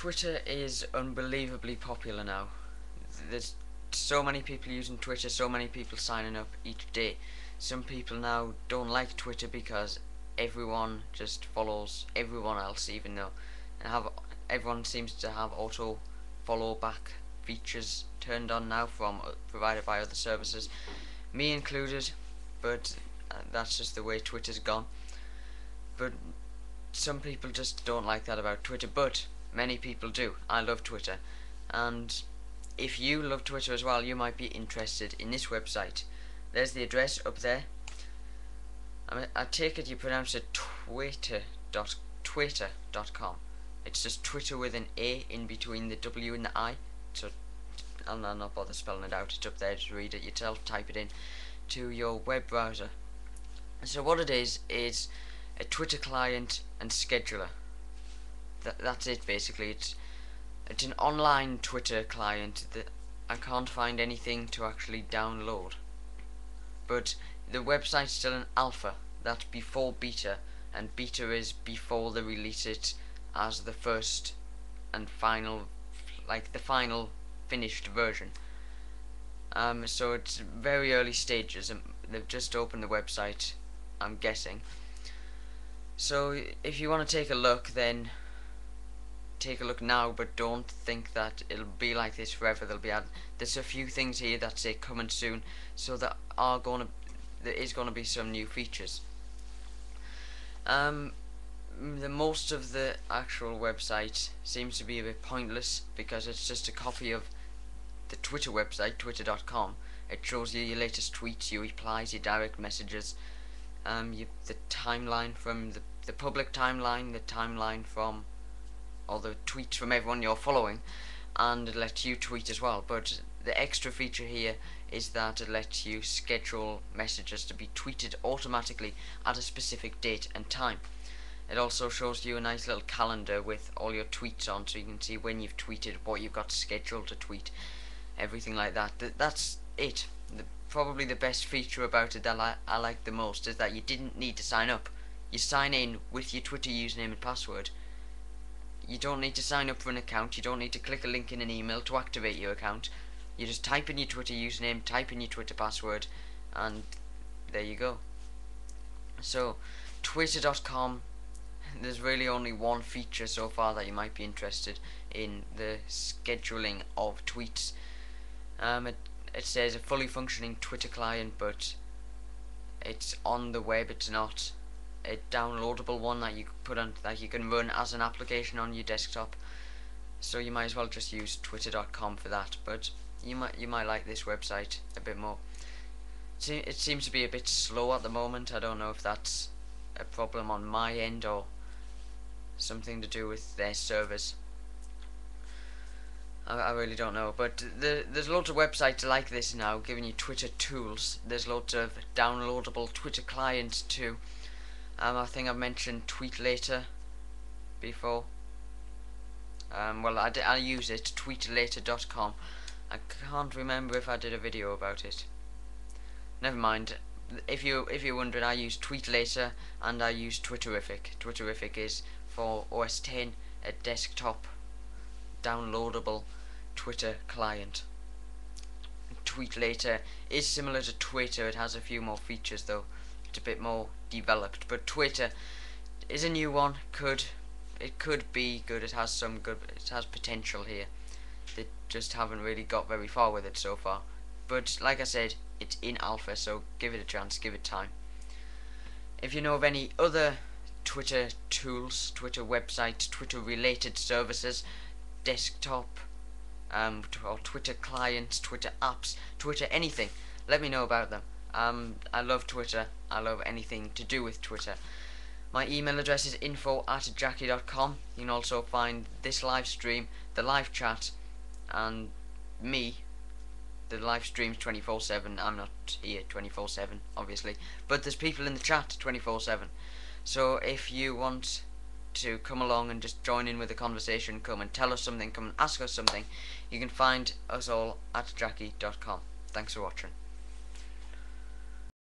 Twitter is unbelievably popular now. There's so many people using Twitter, so many people signing up each day. Some people now don't like Twitter because everyone just follows everyone else, even though and have everyone seems to have auto follow back features turned on now from uh, provided by other services, me included. But uh, that's just the way Twitter's gone. But some people just don't like that about Twitter, but many people do. I love Twitter, and if you love Twitter as well, you might be interested in this website. There's the address up there. I, I take it you pronounce it twaiter dot twaiter dot com. It's just Twitter with an A in between the W and the I. So I'll, not bother spelling it out. It's up there. Just read it yourself. Type it in to your web browser. And so what it is is a Twitter client and scheduler. That that's it basically. It's it's an online Twitter client that I can't find anything to actually download. But the website's still an alpha. That's before beta, and beta is before they release it as the first and final, like the final finished version. Um, so it's very early stages. and they've just opened the website. I'm guessing. So if you want to take a look, then take a look now, but don't think that it'll be like this forever. There'll be ad there's a few things here that say coming soon, so there are gonna there is gonna be some new features. Um, the most of the actual website seems to be a bit pointless because it's just a copy of the Twitter website, twitter.com. It shows you your latest tweets, your replies, your direct messages, um, the timeline from the, the public timeline, the timeline from all the tweets from everyone you're following, and it lets you tweet as well. But the extra feature here is that it lets you schedule messages to be tweeted automatically at a specific date and time. It also shows you a nice little calendar with all your tweets on so you can see when you've tweeted, what you've got scheduled to tweet, everything like that. Th that's it. The, probably the best feature about it that I, I like the most is that you didn't need to sign up. You sign in with your Twitter username and password. You don't need to sign up for an account. You don't need to click a link in an email to activate your account. You just type in your Twitter username, type in your Twitter password, and there you go. So, twaiter.com there's really only one feature so far that you might be interested in the scheduling of tweets. Um, it, it says a fully functioning Twitter client, but it's on the web. It's not a downloadable one that you put on that you can run as an application on your desktop. So you might as well just use Twitter.com for that. But you might you might like this website a bit more. It seems to be a bit slow at the moment. I don't know if that's a problem on my end or something to do with their servers. I, really don't know, but the, there's loads of websites like this now giving you Twitter tools. There's loads of downloadable Twitter clients too. Um, I think I've mentioned Tweetlater before. Um, well, I, I use it, tweetlater.com. I can't remember if I did a video about it. Never mind. If you if you're wondering, I use Tweetlater and I use Twitterrific. Twitterrific is for OS 10 a desktop downloadable Twaiter client. Tweetlater is similar to Twitter, it has a few more features though. A bit more developed, but Twaiter is a new one. Could it could be good. It has some good. It has potential here. They just haven't really got very far with it so far. But like I said, it's in alpha, so give it a chance. Give it time. If you know of any other Twitter tools, Twitter websites, Twitter related services, desktop, um, or Twitter clients, Twitter apps, Twitter anything. Let me know about them. Um, I love Twitter. I love anything to do with Twitter. My email address is info at jackie.com. You can also find this live stream, the live chat, and me. The live stream's 24 7. I'm not here 24 7, obviously. But there's people in the chat 24 7. So if you want to come along and just join in with the conversation, come and tell us something, come and ask us something, you can find us all at jackie.com. Thanks for watching.